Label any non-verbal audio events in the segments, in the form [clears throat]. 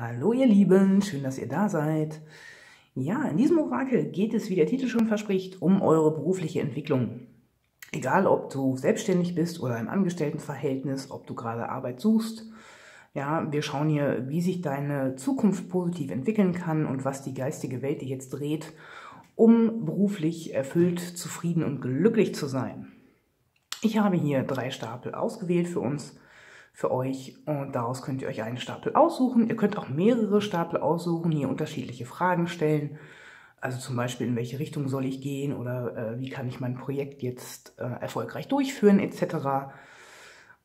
Hallo ihr Lieben, schön, dass ihr da seid. Ja, in diesem Orakel geht es, wie der Titel schon verspricht, um eure berufliche Entwicklung. Egal, ob du selbstständig bist oder im Angestelltenverhältnis, ob du gerade Arbeit suchst. Ja, wir schauen hier, wie sich deine Zukunft positiv entwickeln kann und was die geistige Welt dir jetzt dreht, um beruflich erfüllt, zufrieden und glücklich zu sein. Ich habe hier drei Stapel ausgewählt für uns für euch und daraus könnt ihr euch einen Stapel aussuchen. Ihr könnt auch mehrere Stapel aussuchen, hier unterschiedliche Fragen stellen. Also zum Beispiel, in welche Richtung soll ich gehen oder äh, wie kann ich mein Projekt jetzt äh, erfolgreich durchführen etc.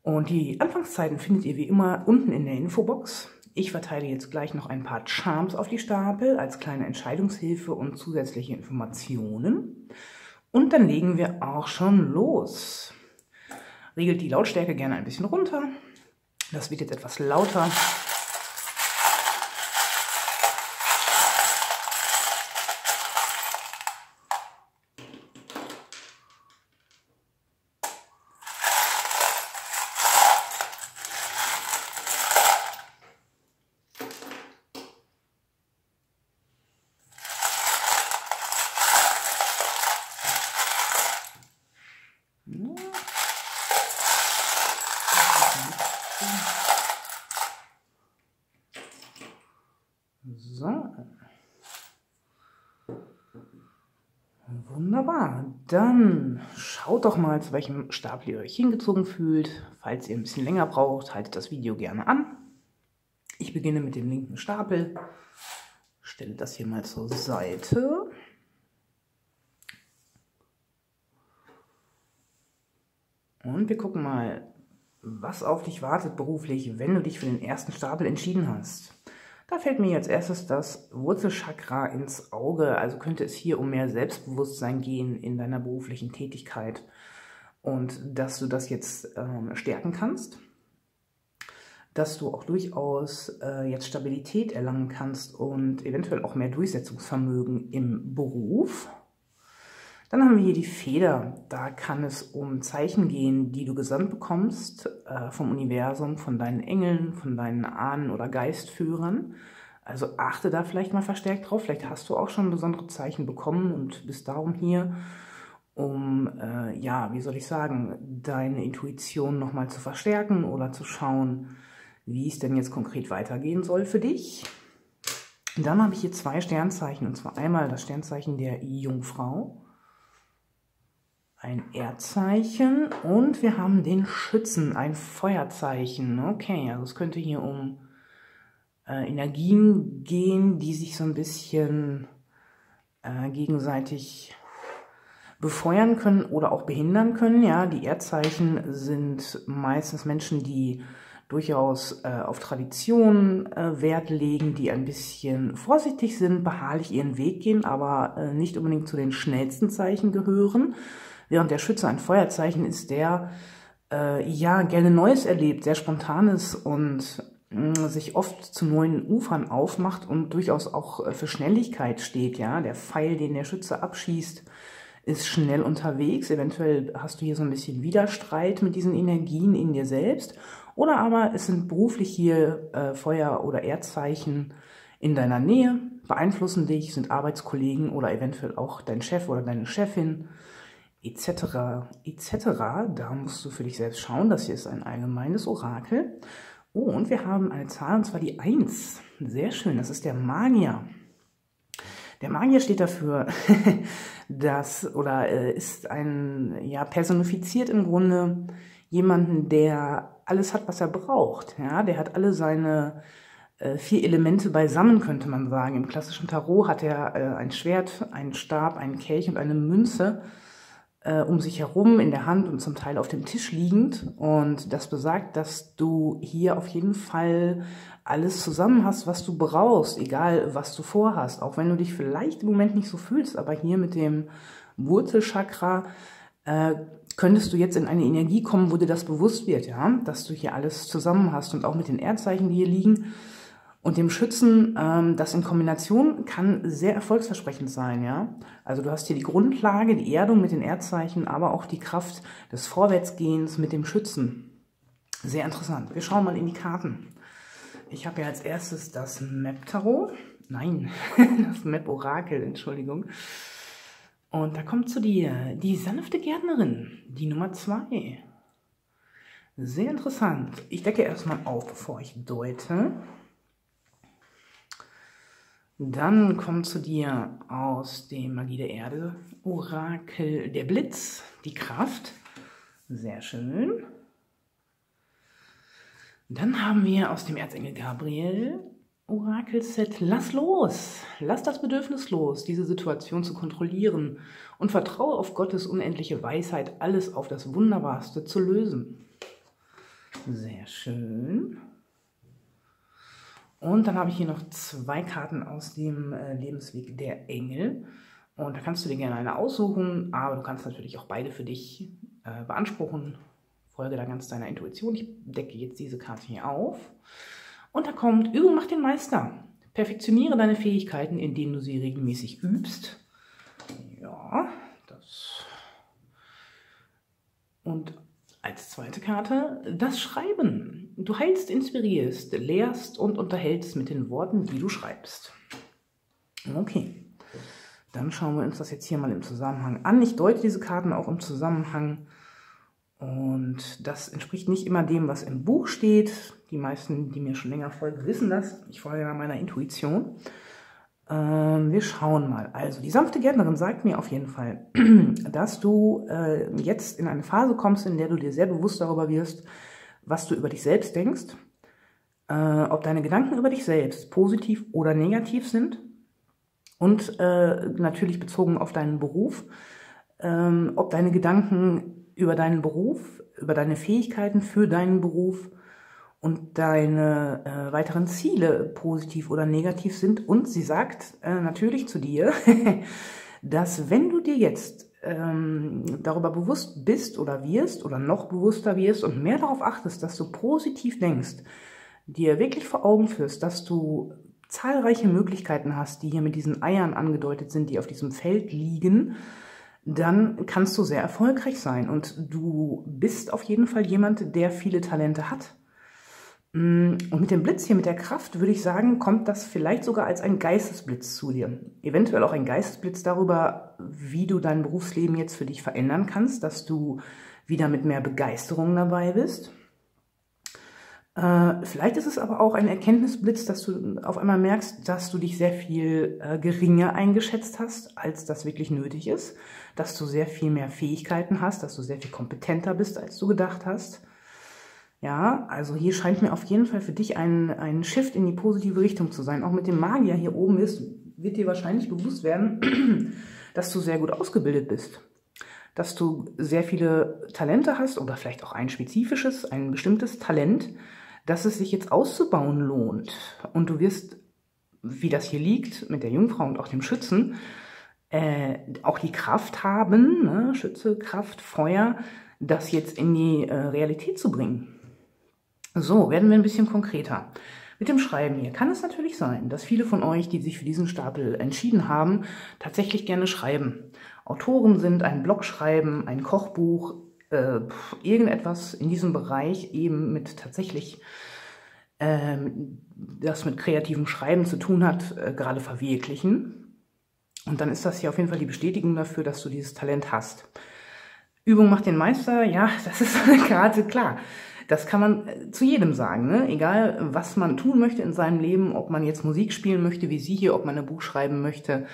Und die Anfangszeiten findet ihr wie immer unten in der Infobox. Ich verteile jetzt gleich noch ein paar Charms auf die Stapel als kleine Entscheidungshilfe und zusätzliche Informationen. Und dann legen wir auch schon los. Regelt die Lautstärke gerne ein bisschen runter. Das wird jetzt etwas lauter. So. Wunderbar. Dann schaut doch mal, zu welchem Stapel ihr euch hingezogen fühlt. Falls ihr ein bisschen länger braucht, haltet das Video gerne an. Ich beginne mit dem linken Stapel. Stelle das hier mal zur Seite. Und wir gucken mal, was auf dich wartet beruflich, wenn du dich für den ersten Stapel entschieden hast. Da fällt mir jetzt erstes das Wurzelchakra ins Auge. Also könnte es hier um mehr Selbstbewusstsein gehen in deiner beruflichen Tätigkeit und dass du das jetzt ähm, stärken kannst. Dass du auch durchaus äh, jetzt Stabilität erlangen kannst und eventuell auch mehr Durchsetzungsvermögen im Beruf. Dann haben wir hier die Feder. Da kann es um Zeichen gehen, die du gesandt bekommst äh, vom Universum, von deinen Engeln, von deinen Ahnen oder Geistführern. Also achte da vielleicht mal verstärkt drauf. Vielleicht hast du auch schon besondere Zeichen bekommen und bist darum hier, um, äh, ja, wie soll ich sagen, deine Intuition nochmal zu verstärken oder zu schauen, wie es denn jetzt konkret weitergehen soll für dich. Dann habe ich hier zwei Sternzeichen, und zwar einmal das Sternzeichen der Jungfrau ein Erdzeichen und wir haben den Schützen, ein Feuerzeichen. Okay, also es könnte hier um äh, Energien gehen, die sich so ein bisschen äh, gegenseitig befeuern können oder auch behindern können. Ja, die Erdzeichen sind meistens Menschen, die durchaus äh, auf Tradition äh, Wert legen, die ein bisschen vorsichtig sind, beharrlich ihren Weg gehen, aber äh, nicht unbedingt zu den schnellsten Zeichen gehören während der Schütze ein Feuerzeichen ist, der äh, ja gerne Neues erlebt, sehr spontanes und mm, sich oft zu neuen Ufern aufmacht und durchaus auch äh, für Schnelligkeit steht. Ja, der Pfeil, den der Schütze abschießt, ist schnell unterwegs. Eventuell hast du hier so ein bisschen Widerstreit mit diesen Energien in dir selbst. Oder aber es sind beruflich hier äh, Feuer- oder Erdzeichen in deiner Nähe, beeinflussen dich, sind Arbeitskollegen oder eventuell auch dein Chef oder deine Chefin etc. etc. Da musst du für dich selbst schauen. Das hier ist ein allgemeines Orakel. Oh, und wir haben eine Zahl, und zwar die 1. Sehr schön, das ist der Magier. Der Magier steht dafür, [laughs] dass, oder äh, ist ein, ja, personifiziert im Grunde jemanden, der alles hat, was er braucht. Ja, der hat alle seine äh, vier Elemente beisammen, könnte man sagen. Im klassischen Tarot hat er äh, ein Schwert, einen Stab, einen Kelch und eine Münze äh, um sich herum in der Hand und zum Teil auf dem Tisch liegend. Und das besagt, dass du hier auf jeden Fall alles zusammen hast, was du brauchst, egal was du vorhast. Auch wenn du dich vielleicht im Moment nicht so fühlst, aber hier mit dem Wurzelchakra äh, könntest du jetzt in eine Energie kommen, wo dir das bewusst wird, ja, dass du hier alles zusammen hast und auch mit den Erdzeichen, die hier liegen und dem Schützen, ähm, das in Kombination kann sehr erfolgsversprechend sein, ja. Also du hast hier die Grundlage, die Erdung mit den Erdzeichen, aber auch die Kraft des Vorwärtsgehens mit dem Schützen. Sehr interessant. Wir schauen mal in die Karten. ich habe ja als erstes das Map Tarot. Nein, [laughs] das Map Orakel, Entschuldigung. Und da kommt zu dir die sanfte Gärtnerin, die Nummer 2. Sehr interessant. Ich decke erstmal auf, bevor ich deute. Dann kommt zu dir aus dem Magie der Erde Orakel der Blitz, die Kraft. Sehr schön. Dann haben wir aus dem Erzengel Gabriel Orakelset Lass los. Lass das Bedürfnis los, diese Situation zu kontrollieren und vertraue auf Gottes unendliche Weisheit, alles auf das Wunderbarste zu lösen. Sehr schön. Und dann habe ich hier noch zwei Karten aus dem äh, Lebensweg der Engel. Und da kannst du dir gerne eine aussuchen, aber du kannst natürlich auch beide für dich äh, beanspruchen. Folge da ganz deiner Intuition. Ich decke jetzt diese Karte hier auf. Und da kommt, Übung macht den Meister. Perfektioniere deine Fähigkeiten, indem du sie regelmäßig übst. Ja, das. Und als zweite Karte das Schreiben. Du heilst, inspirierst, lehrst und unterhältst mit den Worten, die du schreibst. Okay, dann schauen wir uns das jetzt hier mal im Zusammenhang an. Ich deute diese Karten auch im Zusammenhang und das entspricht nicht immer dem, was im Buch steht. Die meisten, die mir schon länger folgen, wissen das. Ich folge ja meiner Intuition. Ähm, wir schauen mal. Also, die sanfte Gärtnerin sagt mir auf jeden Fall, [clears throat] dass du äh, jetzt in eine Phase kommst, in der du dir sehr bewusst darüber wirst, was du über dich selbst denkst, äh, ob deine Gedanken über dich selbst positiv oder negativ sind und äh, natürlich bezogen auf deinen Beruf, ähm, ob deine Gedanken über deinen Beruf, über deine Fähigkeiten für deinen Beruf und deine äh, weiteren Ziele positiv oder negativ sind. Und sie sagt äh, natürlich zu dir, [laughs] dass wenn du dir jetzt ähm, darüber bewusst bist oder wirst oder noch bewusster wirst und mehr darauf achtest, dass du positiv denkst, dir wirklich vor Augen führst, dass du zahlreiche Möglichkeiten hast, die hier mit diesen Eiern angedeutet sind, die auf diesem Feld liegen, dann kannst du sehr erfolgreich sein. Und du bist auf jeden Fall jemand, der viele Talente hat. Mm, und mit dem Blitz hier, mit der Kraft, würde ich sagen, kommt das vielleicht sogar als ein Geistesblitz zu dir. Eventuell auch ein Geistesblitz darüber, wie du dein Berufsleben jetzt für dich verändern kannst, dass du wieder mit mehr Begeisterung dabei bist. Äh, vielleicht ist es aber auch ein Erkenntnisblitz, dass du auf einmal merkst, dass du dich sehr viel äh, geringer eingeschätzt hast, als das wirklich nötig ist, dass du sehr viel mehr Fähigkeiten hast, dass du sehr viel kompetenter bist, als du gedacht hast ja, also hier scheint mir auf jeden Fall für dich ein, ein Shift in die positive Richtung zu sein. Auch mit dem Magier hier oben ist, wird dir wahrscheinlich bewusst werden, [clears throat] dass du sehr gut ausgebildet bist. Dass du sehr viele Talente hast oder vielleicht auch ein spezifisches, ein bestimmtes Talent, dass es sich jetzt auszubauen lohnt. Und du wirst, wie das hier liegt, mit der Jungfrau und auch dem Schützen, äh, auch die Kraft haben, ne? Schütze, Kraft, Feuer, das jetzt in die äh, Realität zu bringen. So, werden wir ein bisschen konkreter. Mit dem Schreiben hier kann es natürlich sein, dass viele von euch, die sich für diesen Stapel entschieden haben, tatsächlich gerne schreiben. Autoren sind, ein Blog schreiben, ein Kochbuch, äh, irgendetwas in diesem Bereich eben mit tatsächlich, äh, das mit kreativem Schreiben zu tun hat, äh, gerade verwirklichen. Und dann ist das hier auf jeden Fall die Bestätigung dafür, dass du dieses Talent hast. Übung macht den Meister, ja, [laughs] das ist gerade klar. Das kann man äh, zu jedem sagen, ne? egal was man tun möchte in seinem Leben, ob man jetzt Musik spielen möchte, wie Sie hier, ob man ein Buch schreiben möchte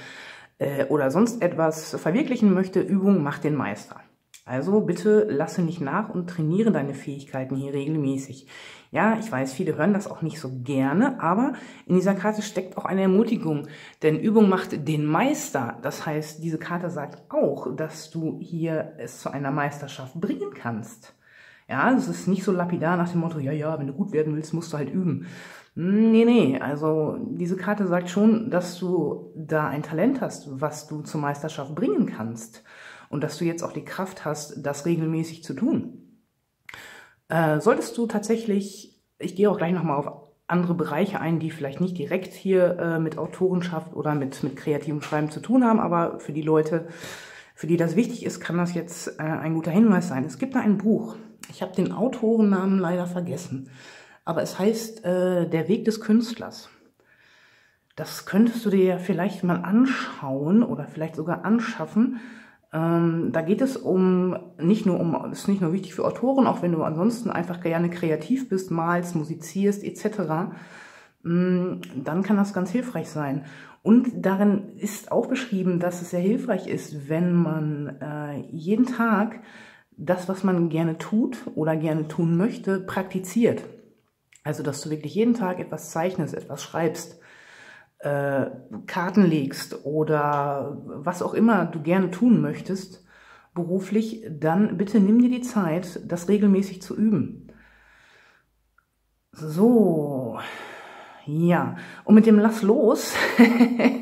äh, oder sonst etwas verwirklichen möchte, Übung macht den Meister. Also bitte lasse nicht nach und trainiere deine Fähigkeiten hier regelmäßig. Ja, ich weiß, viele hören das auch nicht so gerne, aber in dieser Karte steckt auch eine Ermutigung, denn Übung macht den Meister. Das heißt, diese Karte sagt auch, dass du hier es zu einer Meisterschaft bringen kannst. Ja, es ist nicht so lapidar nach dem Motto, ja, ja, wenn du gut werden willst, musst du halt üben. Nee, nee, also diese Karte sagt schon, dass du da ein Talent hast, was du zur Meisterschaft bringen kannst. Und dass du jetzt auch die Kraft hast, das regelmäßig zu tun. Äh, solltest du tatsächlich, ich gehe auch gleich nochmal auf andere Bereiche ein, die vielleicht nicht direkt hier äh, mit Autorenschaft oder mit, mit kreativem Schreiben zu tun haben, aber für die Leute, für die das wichtig ist, kann das jetzt äh, ein guter Hinweis sein. Es gibt da ein Buch, ich habe den Autorennamen leider vergessen. aber es heißt äh, Der Weg des Künstlers. Das könntest du dir ja vielleicht mal anschauen oder vielleicht sogar anschaffen. Ähm, da geht es um nicht nur um, ist nicht nur wichtig für Autoren, auch wenn du ansonsten einfach gerne kreativ bist, malst, musizierst etc., mm, dann kann das ganz hilfreich sein. Und darin ist auch beschrieben, dass es sehr hilfreich ist, wenn man äh, jeden Tag das, was man gerne tut oder gerne tun möchte, praktiziert. Also, dass du wirklich jeden Tag etwas zeichnest, etwas schreibst, äh, Karten legst oder was auch immer du gerne tun möchtest, beruflich, dann bitte nimm dir die Zeit, das regelmäßig zu üben. So, ja, und mit dem Lass los [laughs]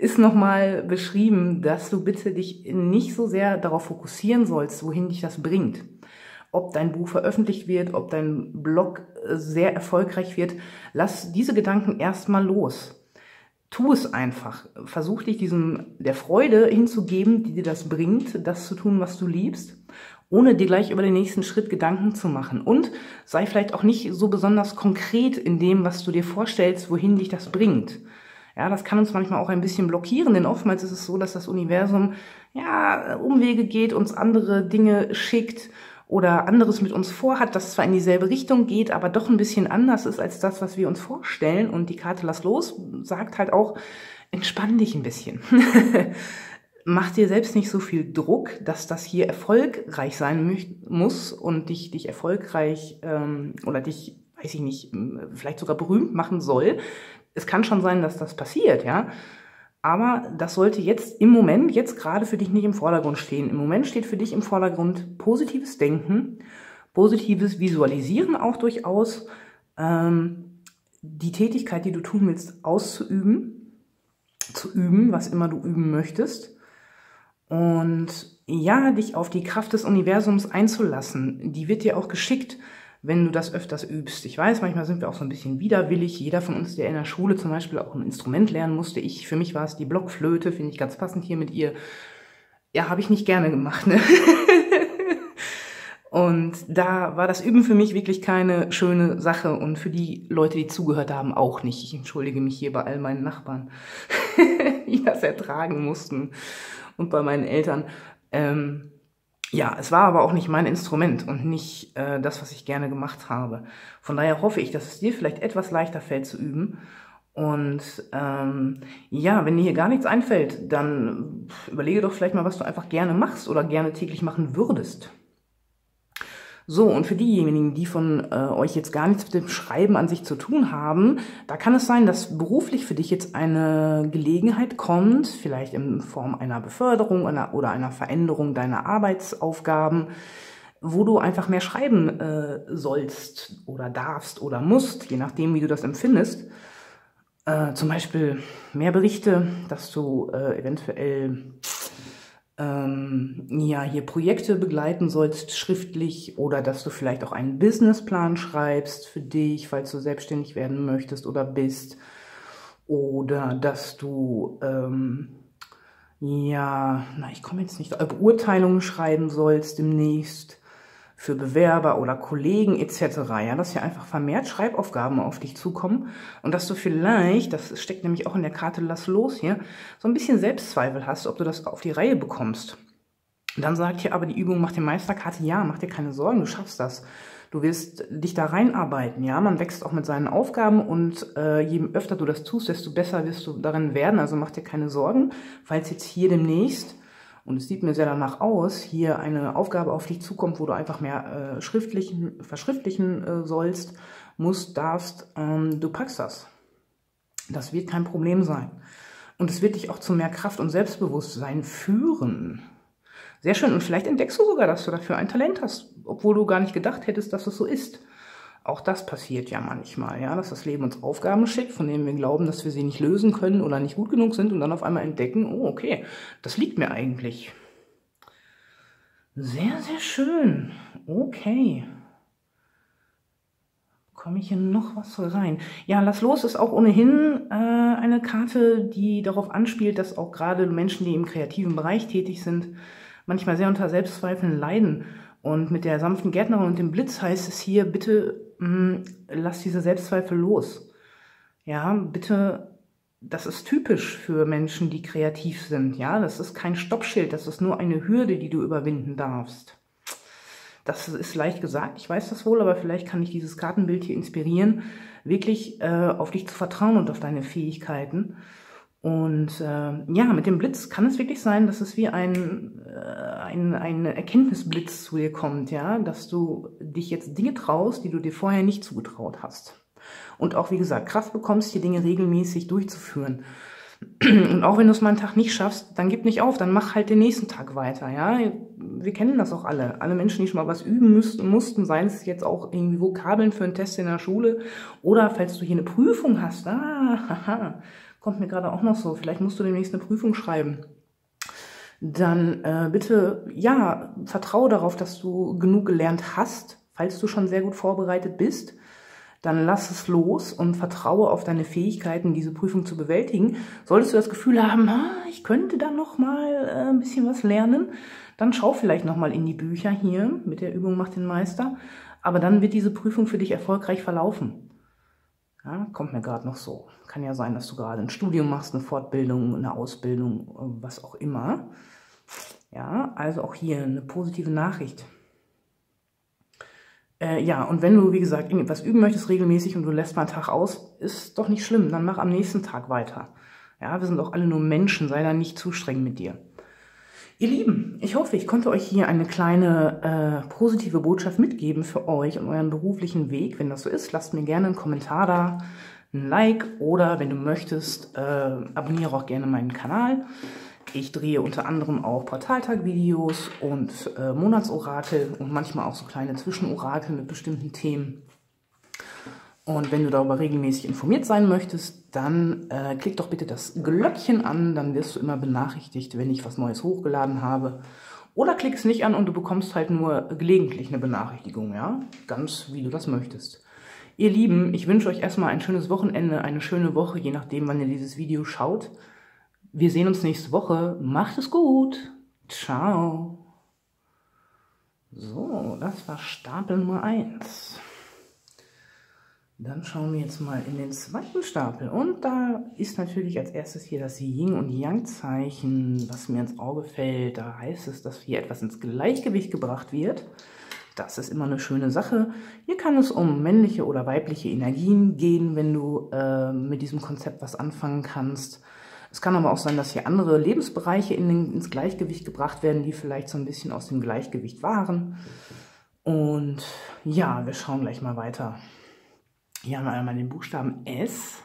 ist nochmal beschrieben, dass du bitte dich nicht so sehr darauf fokussieren sollst, wohin dich das bringt. Ob dein Buch veröffentlicht wird, ob dein Blog sehr erfolgreich wird, lass diese Gedanken erstmal los. Tu es einfach. Versuch dich diesem, der Freude hinzugeben, die dir das bringt, das zu tun, was du liebst, ohne dir gleich über den nächsten Schritt Gedanken zu machen. Und sei vielleicht auch nicht so besonders konkret in dem, was du dir vorstellst, wohin dich das bringt. Ja, das kann uns manchmal auch ein bisschen blockieren, denn oftmals ist es so, dass das Universum ja Umwege geht, uns andere Dinge schickt oder anderes mit uns vorhat, das zwar in dieselbe Richtung geht, aber doch ein bisschen anders ist als das, was wir uns vorstellen. Und die Karte Lass los sagt halt auch, entspann dich ein bisschen. [laughs] Mach dir selbst nicht so viel Druck, dass das hier erfolgreich sein muss und dich, dich erfolgreich ähm, oder dich, weiß ich nicht, vielleicht sogar berühmt machen soll. Es kann schon sein, dass das passiert, ja. Aber das sollte jetzt im Moment, jetzt gerade für dich nicht im Vordergrund stehen. Im Moment steht für dich im Vordergrund positives Denken, positives Visualisieren auch durchaus, ähm, die Tätigkeit, die du tun willst, auszuüben, zu üben, was immer du üben möchtest. Und ja, dich auf die Kraft des Universums einzulassen, die wird dir auch geschickt wenn du das öfters übst. Ich weiß, manchmal sind wir auch so ein bisschen widerwillig. Jeder von uns, der in der Schule zum Beispiel auch ein Instrument lernen musste, ich, für mich war es die Blockflöte, finde ich ganz passend hier mit ihr. Ja, habe ich nicht gerne gemacht. Ne? [laughs] Und da war das Üben für mich wirklich keine schöne Sache und für die Leute, die zugehört haben, auch nicht. Ich entschuldige mich hier bei all meinen Nachbarn, [laughs] die das ertragen mussten und bei meinen Eltern. Ähm, ja, es war aber auch nicht mein Instrument und nicht äh, das, was ich gerne gemacht habe. Von daher hoffe ich, dass es dir vielleicht etwas leichter fällt zu üben. Und ähm, ja, wenn dir hier gar nichts einfällt, dann überlege doch vielleicht mal, was du einfach gerne machst oder gerne täglich machen würdest. So, und für diejenigen, die von äh, euch jetzt gar nichts mit dem Schreiben an sich zu tun haben, da kann es sein, dass beruflich für dich jetzt eine Gelegenheit kommt, vielleicht in Form einer Beförderung oder einer Veränderung deiner Arbeitsaufgaben, wo du einfach mehr schreiben äh, sollst oder darfst oder musst, je nachdem, wie du das empfindest. Äh, zum Beispiel mehr Berichte, dass du äh, eventuell ähm, ja, hier Projekte begleiten sollst, schriftlich, oder dass du vielleicht auch einen Businessplan schreibst für dich, falls du selbstständig werden möchtest oder bist, oder dass du, ähm, ja, na, ich komme jetzt nicht, Beurteilungen schreiben sollst demnächst, für Bewerber oder Kollegen etc. Ja, dass hier einfach vermehrt Schreibaufgaben auf dich zukommen und dass du vielleicht, das steckt nämlich auch in der Karte Lass los hier, so ein bisschen Selbstzweifel hast, ob du das auf die Reihe bekommst. dann sagt hier aber die Übung, mach dir Meisterkarte, ja, mach dir keine Sorgen, du schaffst das. Du wirst dich da reinarbeiten, ja. Man wächst auch mit seinen Aufgaben und äh, je öfter du das tust, desto besser wirst du darin werden. Also mach dir keine Sorgen, falls jetzt hier demnächst und es sieht mir sehr danach aus, hier eine Aufgabe auf dich zukommt, wo du einfach mehr äh, schriftlichen, verschriftlichen äh, sollst, musst, darfst, ähm, du packst das. Das wird kein Problem sein. Und es wird dich auch zu mehr Kraft und Selbstbewusstsein führen. Sehr schön. Und vielleicht entdeckst du sogar, dass du dafür ein Talent hast, obwohl du gar nicht gedacht hättest, dass es so ist. Auch das passiert ja manchmal, ja, dass das Leben uns Aufgaben schickt, von denen wir glauben, dass wir sie nicht lösen können oder nicht gut genug sind und dann auf einmal entdecken, oh, okay, das liegt mir eigentlich. Sehr, sehr schön. Okay. Komme ich hier noch was rein? Ja, Lass los ist auch ohnehin äh, eine Karte, die darauf anspielt, dass auch gerade Menschen, die im kreativen Bereich tätig sind, manchmal sehr unter Selbstzweifeln leiden Und mit der sanften Gärtnerin und dem Blitz heißt es hier, bitte mh, mm, lass diese Selbstzweifel los. Ja, bitte, das ist typisch für Menschen, die kreativ sind. Ja, das ist kein Stoppschild, das ist nur eine Hürde, die du überwinden darfst. Das ist leicht gesagt, ich weiß das wohl, aber vielleicht kann ich dieses Kartenbild hier inspirieren, wirklich äh, auf dich zu vertrauen und auf deine Fähigkeiten. Und äh, ja, mit dem Blitz kann es wirklich sein, dass es wie ein, äh, ein, ein Erkenntnisblitz zu dir kommt, ja, dass du dich jetzt Dinge traust, die du dir vorher nicht zugetraut hast. Und auch, wie gesagt, Kraft bekommst, die Dinge regelmäßig durchzuführen. [clears throat] Und auch wenn du es mal einen Tag nicht schaffst, dann gib nicht auf, dann mach halt den nächsten Tag weiter, ja. Wir kennen das auch alle. Alle Menschen, die schon mal was üben müssten, mussten, seien es jetzt auch irgendwie Vokabeln für einen Test in der Schule oder falls du hier eine Prüfung hast, ah, [laughs] haha, kommt mir gerade auch noch so, vielleicht musst du demnächst eine Prüfung schreiben. Dann äh, bitte, ja, vertraue darauf, dass du genug gelernt hast, falls du schon sehr gut vorbereitet bist dann lass es los und vertraue auf deine Fähigkeiten, diese Prüfung zu bewältigen. Solltest du das Gefühl haben, ah, ich könnte da noch mal äh, ein bisschen was lernen, dann schau vielleicht noch mal in die Bücher hier mit der Übung macht den Meister. Aber dann wird diese Prüfung für dich erfolgreich verlaufen. Ja, kommt mir gerade noch so. Kann ja sein, dass du gerade ein Studium machst, eine Fortbildung, eine Ausbildung, was auch immer. Ja, also auch hier eine positive Nachricht. Äh, ja, und wenn du, wie gesagt, irgendwas üben möchtest regelmäßig und du lässt mal einen Tag aus, ist doch nicht schlimm, dann mach am nächsten Tag weiter. Ja, wir sind auch alle nur Menschen, sei da nicht zu streng mit dir. Ihr Lieben, ich hoffe, ich konnte euch hier eine kleine äh, positive Botschaft mitgeben für euch und euren beruflichen Weg. Wenn das so ist, lasst mir gerne einen Kommentar da, ein Like oder wenn du möchtest, äh, abonniere auch gerne meinen Kanal. Ich drehe unter anderem auch Portaltag-Videos und äh, Monatsorakel und manchmal auch so kleine Zwischenorakel mit bestimmten Themen. Und wenn du darüber regelmäßig informiert sein möchtest, dann äh, klick doch bitte das Glöckchen an, dann wirst du immer benachrichtigt, wenn ich was Neues hochgeladen habe. Oder klick es nicht an und du bekommst halt nur gelegentlich eine Benachrichtigung, ja? Ganz wie du das möchtest. Ihr Lieben, ich wünsche euch erstmal ein schönes Wochenende, eine schöne Woche, je nachdem, wann ihr dieses Video schaut. Wir sehen uns nächste Woche. Macht es gut. Ciao. So, das war Stapel Nummer 1. Dann schauen wir jetzt mal in den zweiten Stapel. Und da ist natürlich als erstes hier das Yin- und Yang-Zeichen, was mir ins Auge fällt. Da heißt es, dass hier etwas ins Gleichgewicht gebracht wird. Das ist immer eine schöne Sache. Hier kann es um männliche oder weibliche Energien gehen, wenn du äh, mit diesem Konzept was anfangen kannst. Es kann aber auch sein, dass hier andere Lebensbereiche in den, ins Gleichgewicht gebracht werden, die vielleicht so ein bisschen aus dem Gleichgewicht waren. Und ja, wir schauen gleich mal weiter. Hier haben wir einmal den Buchstaben S.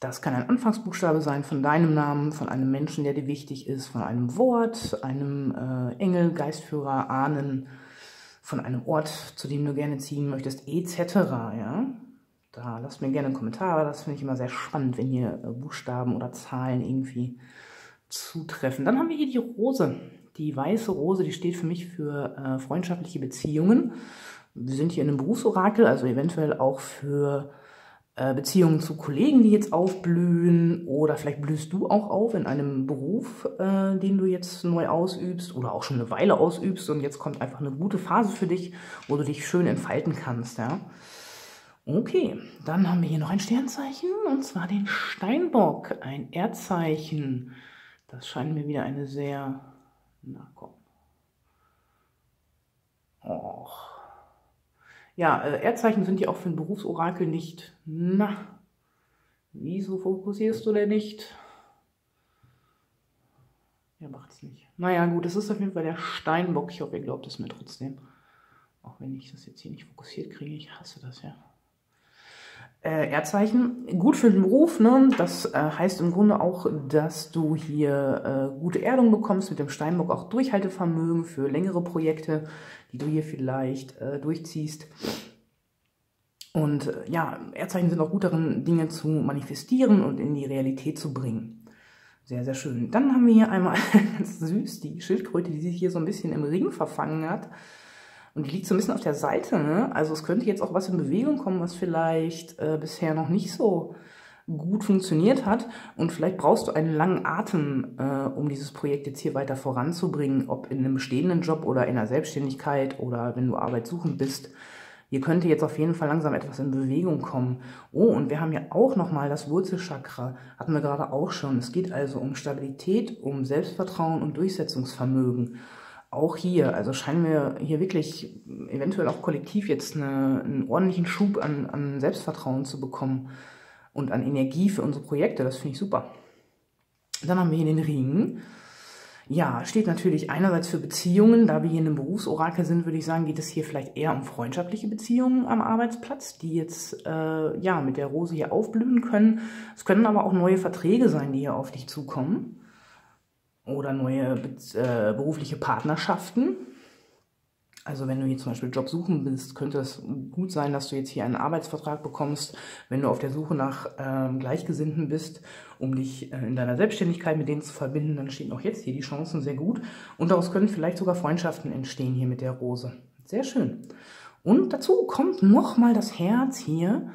Das kann ein Anfangsbuchstabe sein von deinem Namen, von einem Menschen, der dir wichtig ist, von einem Wort, einem äh, Engel, Geistführer, Ahnen, von einem Ort, zu dem du gerne ziehen möchtest, etc. Ja? Da lasst mir gerne einen Kommentar, das finde ich immer sehr spannend, wenn hier äh, Buchstaben oder Zahlen irgendwie zutreffen. Dann haben wir hier die Rose. Die weiße Rose, die steht für mich für äh, freundschaftliche Beziehungen. Wir sind hier in einem Berufsorakel, also eventuell auch für äh, Beziehungen zu Kollegen, die jetzt aufblühen oder vielleicht blühst du auch auf in einem Beruf, äh, den du jetzt neu ausübst oder auch schon eine Weile ausübst und jetzt kommt einfach eine gute Phase für dich, wo du dich schön entfalten kannst, ja. Okay, dann haben wir hier noch ein Sternzeichen und zwar den Steinbock, ein Erdzeichen. Das scheint mir wieder eine sehr... Na komm. Och. Ja, äh, Erdzeichen sind ja auch für ein Berufsorakel nicht. Na, wieso fokussierst du denn nicht? Ja, macht's nicht. Naja, gut, es ist auf jeden Fall der Steinbock. Ich hoffe, ihr glaubt es mir trotzdem. Auch wenn ich das jetzt hier nicht fokussiert kriege. Ich hasse das ja äh, Erdzeichen. Gut für den Beruf, ne? das äh, heißt im Grunde auch, dass du hier äh, gute Erdung bekommst, mit dem Steinbock auch Durchhaltevermögen für längere Projekte, die du hier vielleicht äh, durchziehst. Und äh, ja, Erdzeichen sind auch gut darin, Dinge zu manifestieren und in die Realität zu bringen. Sehr, sehr schön. Dann haben wir hier einmal [laughs] ganz süß die Schildkröte, die sich hier so ein bisschen im Ring verfangen hat. Und die liegt so ein bisschen auf der Seite, ne? Also es könnte jetzt auch was in Bewegung kommen, was vielleicht äh, bisher noch nicht so gut funktioniert hat und vielleicht brauchst du einen langen Atem, äh, um dieses Projekt jetzt hier weiter voranzubringen, ob in einem bestehenden Job oder in einer Selbstständigkeit oder wenn du arbeitssuchend bist. Hier könnte jetzt auf jeden Fall langsam etwas in Bewegung kommen. Oh, und wir haben ja auch nochmal das Wurzelchakra, hatten wir gerade auch schon. Es geht also um Stabilität, um Selbstvertrauen und Durchsetzungsvermögen. Auch hier, also scheinen wir hier wirklich eventuell auch kollektiv jetzt eine, einen ordentlichen Schub an, an Selbstvertrauen zu bekommen und an Energie für unsere Projekte. Das finde ich super. Dann haben wir hier den Ring. Ja, steht natürlich einerseits für Beziehungen. Da wir hier in einem Berufsorakel sind, würde ich sagen, geht es hier vielleicht eher um freundschaftliche Beziehungen am Arbeitsplatz, die jetzt äh, ja mit der Rose hier aufblühen können. Es können aber auch neue Verträge sein, die hier auf dich zukommen. Oder neue äh, berufliche Partnerschaften. Also wenn du hier zum Beispiel Job suchen bist, könnte es gut sein, dass du jetzt hier einen Arbeitsvertrag bekommst, wenn du auf der Suche nach ähm, Gleichgesinnten bist, um dich äh, in deiner Selbstständigkeit mit denen zu verbinden, dann stehen auch jetzt hier die Chancen sehr gut. Und daraus können vielleicht sogar Freundschaften entstehen hier mit der Rose. Sehr schön. Und dazu kommt nochmal das Herz hier.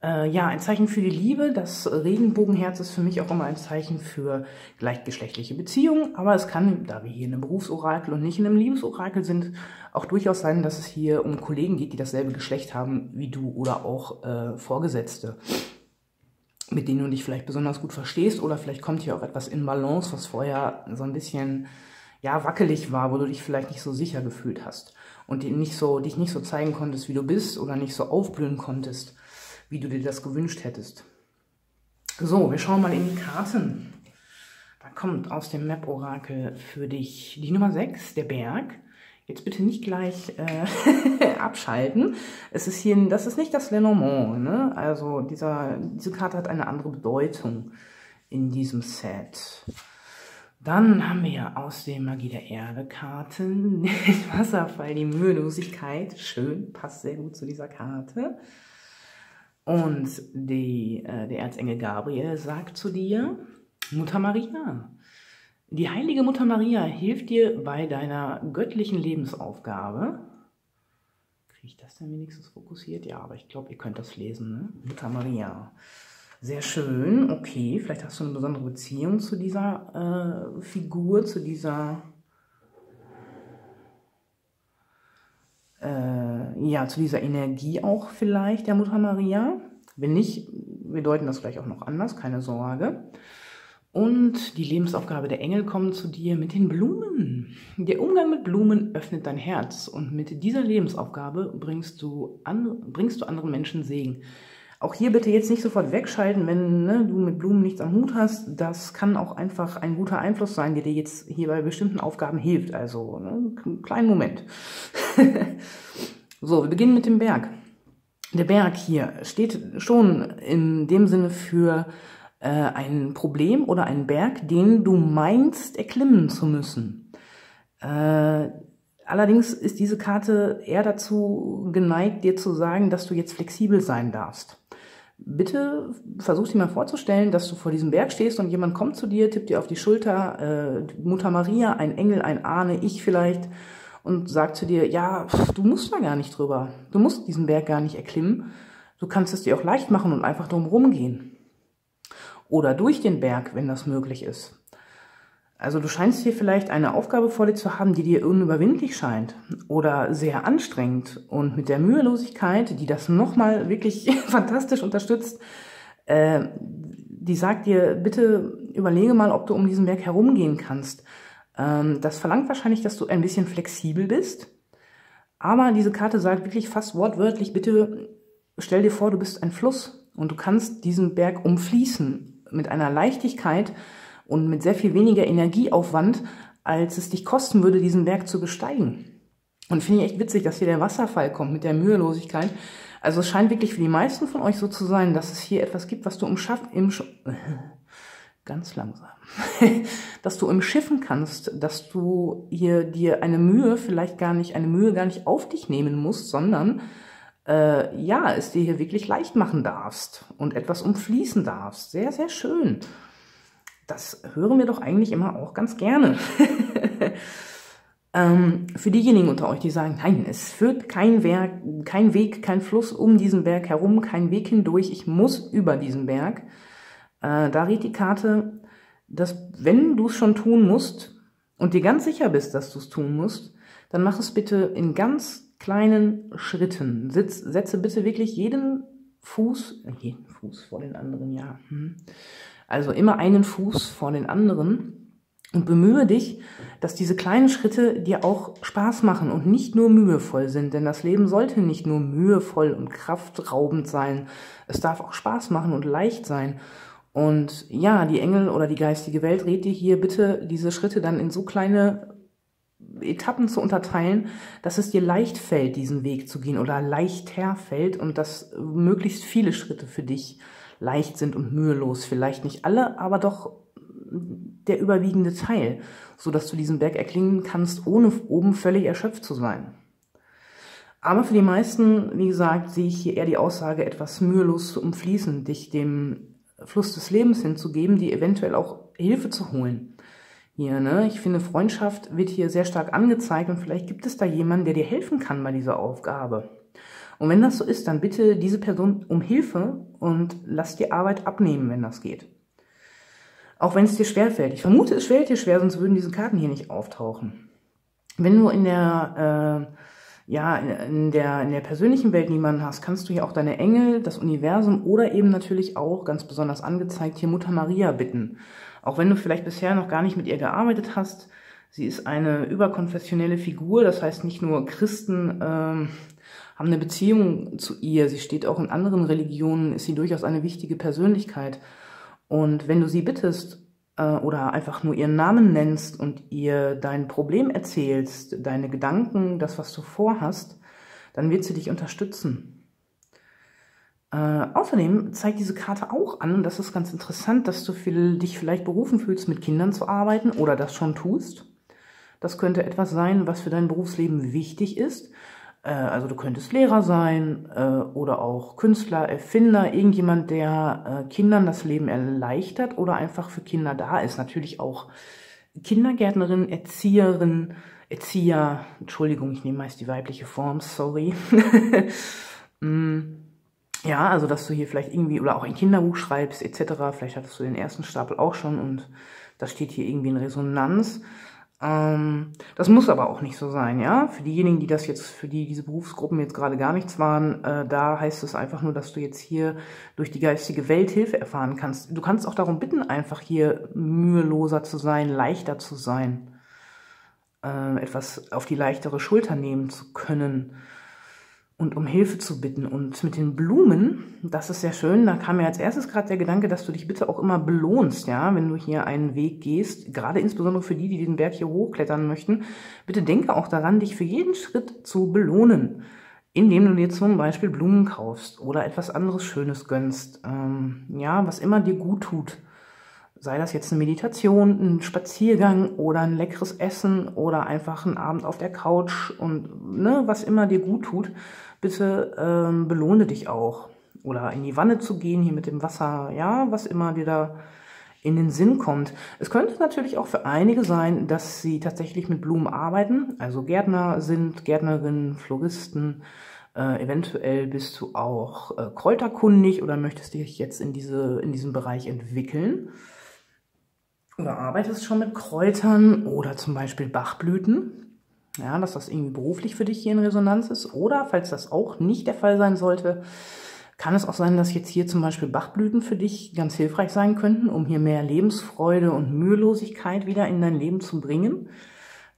Äh, ja, ein Zeichen für die Liebe. Das Regenbogenherz ist für mich auch immer ein Zeichen für gleichgeschlechtliche Beziehungen. Aber es kann, da wir hier in einem Berufsorakel und nicht in einem Liebesorakel sind, auch durchaus sein, dass es hier um Kollegen geht, die dasselbe Geschlecht haben wie du oder auch äh, Vorgesetzte, mit denen du dich vielleicht besonders gut verstehst. Oder vielleicht kommt hier auch etwas in Balance, was vorher so ein bisschen ja, wackelig war, wo du dich vielleicht nicht so sicher gefühlt hast und nicht so, dich nicht so zeigen konntest, wie du bist oder nicht so aufblühen konntest wie du dir das gewünscht hättest. So, wir schauen mal in die Karten. Da kommt aus dem Map-Orakel für dich die Nummer 6, der Berg. Jetzt bitte nicht gleich äh, [laughs] abschalten. Es ist hier, das ist nicht das Lenormand. Ne? Also dieser, diese Karte hat eine andere Bedeutung in diesem Set. Dann haben wir aus dem Magie der Erde Karten den [laughs] Wasserfall, die Mühelosigkeit. Schön, passt sehr gut zu dieser Karte. Und die, äh, der Erzengel Gabriel sagt zu dir, Mutter Maria, die heilige Mutter Maria hilft dir bei deiner göttlichen Lebensaufgabe. Kriege ich das denn wenigstens fokussiert? Ja, aber ich glaube, ihr könnt das lesen. Ne? Mutter Maria. Sehr schön. Okay, vielleicht hast du eine besondere Beziehung zu dieser äh, Figur, zu dieser äh, ja, zu dieser Energie auch vielleicht der Mutter Maria. Wenn nicht, wir deuten das gleich auch noch anders, keine Sorge. Und die Lebensaufgabe der Engel kommt zu dir mit den Blumen. Der Umgang mit Blumen öffnet dein Herz und mit dieser Lebensaufgabe bringst du, an, bringst du anderen Menschen Segen. Auch hier bitte jetzt nicht sofort wegschalten, wenn ne, du mit Blumen nichts am Hut hast. Das kann auch einfach ein guter Einfluss sein, der dir jetzt hier bei bestimmten Aufgaben hilft. Also ne, einen kleinen Moment. [laughs] so, wir beginnen mit dem Berg. Der Berg hier steht schon in dem Sinne für äh, ein Problem oder einen Berg, den du meinst erklimmen zu müssen. Äh, allerdings ist diese Karte eher dazu geneigt, dir zu sagen, dass du jetzt flexibel sein darfst bitte versuch dir mal vorzustellen, dass du vor diesem Berg stehst und jemand kommt zu dir, tippt dir auf die Schulter, äh, Mutter Maria, ein Engel, ein Ahne, ich vielleicht, und sagt zu dir, ja, du musst da gar nicht drüber. Du musst diesen Berg gar nicht erklimmen. Du kannst es dir auch leicht machen und einfach drum gehen. Oder durch den Berg, wenn das möglich ist. Also du scheinst hier vielleicht eine Aufgabe vor dir zu haben, die dir unüberwindlich scheint oder sehr anstrengend und mit der Mühelosigkeit, die das nochmal wirklich [laughs] fantastisch unterstützt, äh, die sagt dir, bitte überlege mal, ob du um diesen Berg herumgehen kannst. Ähm, das verlangt wahrscheinlich, dass du ein bisschen flexibel bist, aber diese Karte sagt wirklich fast wortwörtlich, bitte stell dir vor, du bist ein Fluss und du kannst diesen Berg umfließen mit einer Leichtigkeit, und mit sehr viel weniger Energieaufwand, als es dich kosten würde, diesen Berg zu besteigen. Und finde ich echt witzig, dass hier der Wasserfall kommt mit der Mühelosigkeit. Also es scheint wirklich für die meisten von euch so zu sein, dass es hier etwas gibt, was du umschaff, im Sch [laughs] ganz langsam, [laughs] dass du umschiffen kannst, dass du hier dir eine Mühe vielleicht gar nicht, eine Mühe gar nicht auf dich nehmen musst, sondern äh, ja, es dir hier wirklich leicht machen darfst und etwas umfließen darfst. Sehr, sehr schön. Das hören wir doch eigentlich immer auch ganz gerne. [laughs] Ähm, für diejenigen unter euch, die sagen, nein, es führt kein, Werk, kein Weg, kein Fluss um diesen Berg herum, kein Weg hindurch, ich muss über diesen Berg. Äh, da rät die Karte, dass wenn du es schon tun musst und dir ganz sicher bist, dass du es tun musst, dann mach es bitte in ganz kleinen Schritten. Sitz, setze bitte wirklich jeden Fuß, äh, jeden Fuß vor den anderen, ja. Hm. Also immer einen Fuß vor den anderen und bemühe dich, dass diese kleinen Schritte dir auch Spaß machen und nicht nur mühevoll sind, denn das Leben sollte nicht nur mühevoll und kraftraubend sein. Es darf auch Spaß machen und leicht sein. Und ja, die Engel oder die geistige Welt rät dir hier bitte, diese Schritte dann in so kleine Etappen zu unterteilen, dass es dir leicht fällt, diesen Weg zu gehen oder leichter fällt und dass möglichst viele Schritte für dich leicht sind und mühelos. Vielleicht nicht alle, aber doch der überwiegende Teil, so dass du diesen Berg erklingen kannst, ohne oben völlig erschöpft zu sein. Aber für die meisten, wie gesagt, sehe ich hier eher die Aussage, etwas mühelos zu umfließen, dich dem Fluss des Lebens hinzugeben, die eventuell auch Hilfe zu holen hier, ne? Ich finde, Freundschaft wird hier sehr stark angezeigt und vielleicht gibt es da jemanden, der dir helfen kann bei dieser Aufgabe. Und wenn das so ist, dann bitte diese Person um Hilfe und lass die Arbeit abnehmen, wenn das geht. Auch wenn es dir schwerfällt. Ich vermute, es fällt dir schwer, sonst würden diese Karten hier nicht auftauchen. Wenn du in der, äh, ja, in der, in der persönlichen Welt niemanden hast, kannst du hier auch deine Engel, das Universum oder eben natürlich auch, ganz besonders angezeigt, hier Mutter Maria bitten. Auch wenn du vielleicht bisher noch gar nicht mit ihr gearbeitet hast, sie ist eine überkonfessionelle Figur, das heißt nicht nur Christen ähm, haben eine Beziehung zu ihr, sie steht auch in anderen Religionen, ist sie durchaus eine wichtige Persönlichkeit. Und wenn du sie bittest äh, oder einfach nur ihren Namen nennst und ihr dein Problem erzählst, deine Gedanken, das, was du vorhast, dann wird sie dich unterstützen. Äh, außerdem zeigt diese Karte auch an, und das ist ganz interessant, dass du viel, dich vielleicht berufen fühlst, mit Kindern zu arbeiten oder das schon tust. Das könnte etwas sein, was für dein Berufsleben wichtig ist. Äh, also du könntest Lehrer sein äh, oder auch Künstler, Erfinder, irgendjemand, der äh, Kindern das Leben erleichtert oder einfach für Kinder da ist. Natürlich auch Kindergärtnerin, Erzieherin, Erzieher, Entschuldigung, ich nehme meist die weibliche Form, sorry. [laughs] mm. Ja, also dass du hier vielleicht irgendwie oder auch ein Kinderbuch schreibst etc. Vielleicht hattest du den ersten Stapel auch schon und das steht hier irgendwie in Resonanz. Ähm, das muss aber auch nicht so sein, ja. Für diejenigen, die das jetzt, für die diese Berufsgruppen jetzt gerade gar nichts waren, äh, da heißt es einfach nur, dass du jetzt hier durch die geistige Welt Hilfe erfahren kannst. Du kannst auch darum bitten, einfach hier müheloser zu sein, leichter zu sein, äh, etwas auf die leichtere Schulter nehmen zu können und um Hilfe zu bitten. Und mit den Blumen, das ist sehr schön, da kam mir als erstes gerade der Gedanke, dass du dich bitte auch immer belohnst, ja, wenn du hier einen Weg gehst, gerade insbesondere für die, die diesen Berg hier hochklettern möchten. Bitte denke auch daran, dich für jeden Schritt zu belohnen, indem du dir zum Beispiel Blumen kaufst oder etwas anderes Schönes gönnst, ähm, ja, was immer dir gut tut. Sei das jetzt eine Meditation, ein Spaziergang oder ein leckeres Essen oder einfach ein Abend auf der Couch und ne, was immer dir gut tut bitte ähm, belohne dich auch. Oder in die Wanne zu gehen, hier mit dem Wasser, ja, was immer dir da in den Sinn kommt. Es könnte natürlich auch für einige sein, dass sie tatsächlich mit Blumen arbeiten, also Gärtner sind, Gärtnerinnen, Floristen, äh, eventuell bist du auch äh, kräuterkundig oder möchtest dich jetzt in, diese, in diesem Bereich entwickeln. Oder arbeitest schon mit Kräutern oder zum Beispiel Bachblüten ja, dass das irgendwie beruflich für dich hier in Resonanz ist. Oder falls das auch nicht der Fall sein sollte, kann es auch sein, dass jetzt hier zum Beispiel Bachblüten für dich ganz hilfreich sein könnten, um hier mehr Lebensfreude und Mühelosigkeit wieder in dein Leben zu bringen.